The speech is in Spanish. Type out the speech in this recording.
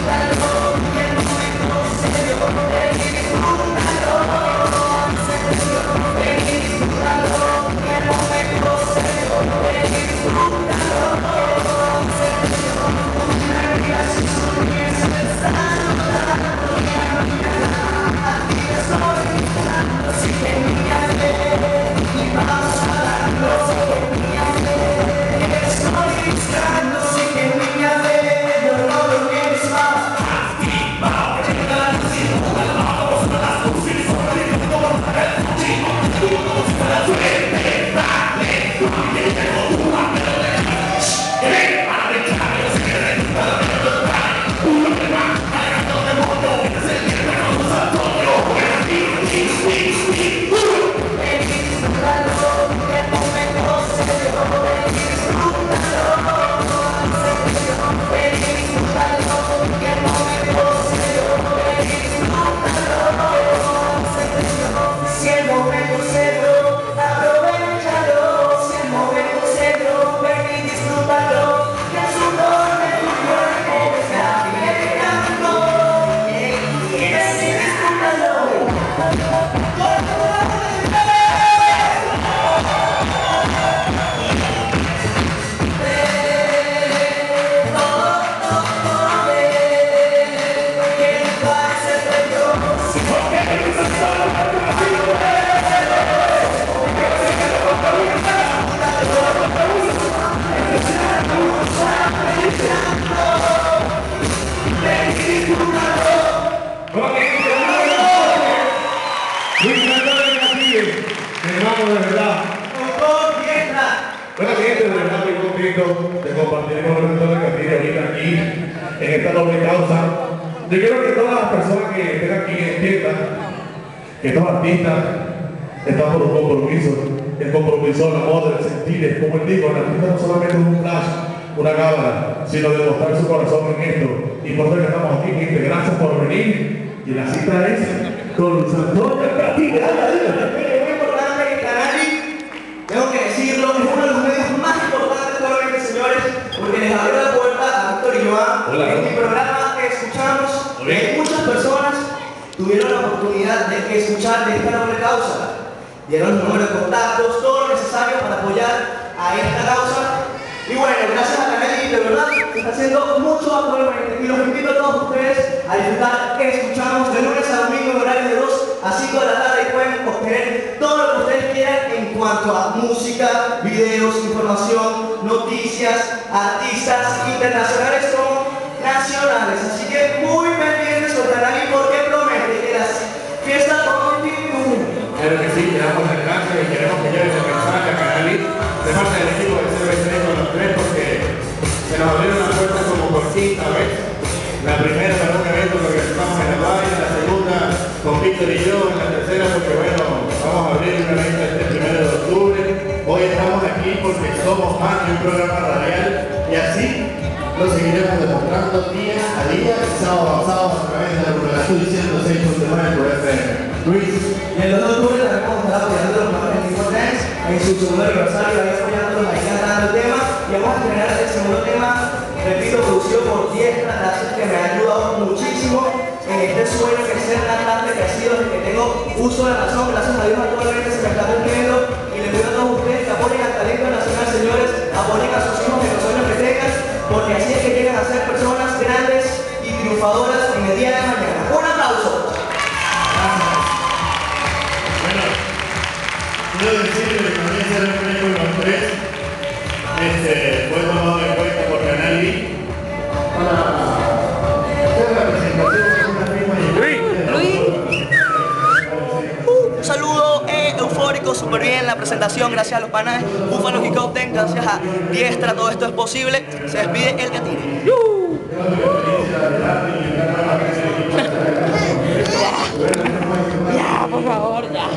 incredible. Hermano, de verdad. Con tierra. Bueno, gente, de verdad estoy contento de compartir con el resto de la ahorita aquí, en esta doble causa. Yo quiero que todas las personas que estén aquí entiendan que estos artistas están por un compromiso, el compromiso del amor, del sentir, como él dijo, el artista no solamente es un flash, una cámara, sino de mostrar su corazón en esto. Y por eso estamos aquí, gente, gracias por venir. Y la cita es con Santoña. Es muy importante que Canali, tengo que decirlo, es uno de los medios más importantes actualmente, señores, porque les abrió la puerta a Joan. Hola. En este programa que escuchamos, muchas personas tuvieron la oportunidad de escuchar de esta noble causa. Dieron los números de contactos, todo lo necesario para apoyar a esta causa. Y bueno, gracias a Canali, de verdad, está haciendo mucho actualmente. Y los invito a todos ustedes artistas internacionales como nacionales. Así que muy pendientes con Canali porque promete que las fiestas continúen. Claro que sí, quedamos en casa y queremos que lleven el mensaje a Canalí de parte del equipo de CBC con los tres porque se nos abrieron las puertas como por quinta vez. La primera para un evento que organizamos en el Valle, la segunda con Víctor y yo, la tercera porque bueno, vamos a abrir un evento Hoy estamos aquí porque somos más que un programa radial y así lo seguiremos demostrando día a día, sábado a sábado a través de la programación 106.9 por FM. Luis. Y el 2 de octubre también a estar apoyando los de Tipo Dance en su segundo aniversario, ahí apoyándolos, ahí cantando el tema. Y vamos a generar el segundo tema, repito, producido por Diestra, gracias que me ha ayudado muchísimo en este sueño que ser cantante que ha sido desde que tengo uso de razón, gracias a Dios actualmente se me está cumpliendo. Presentación, gracias a los panas Búfalos y Couten, gracias a Diestra, todo esto es posible. Se despide el Catire. Ya, por favor, ya.